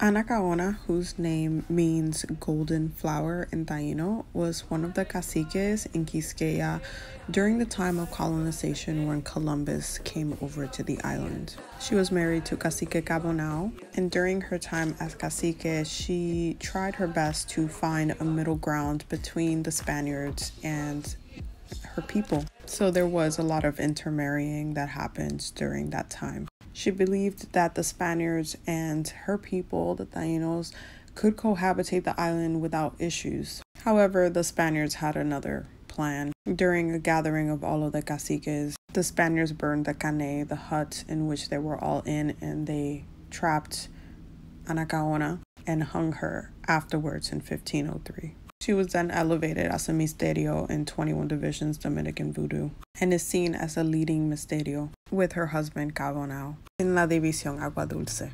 Anacaona, whose name means golden flower in Taino, was one of the caciques in Quisqueya during the time of colonization when Columbus came over to the island. She was married to Cacique Cabonao, and during her time as cacique, she tried her best to find a middle ground between the Spaniards and her people. So there was a lot of intermarrying that happened during that time. She believed that the Spaniards and her people, the Tainos, could cohabitate the island without issues. However, the Spaniards had another plan. During a gathering of all of the caciques, the Spaniards burned the cane, the hut in which they were all in, and they trapped Anacaona and hung her afterwards in 1503. She was then elevated as a misterio in 21 Divisions Dominican Voodoo and is seen as a leading misterio with her husband Cabonao in La División Agua Dulce.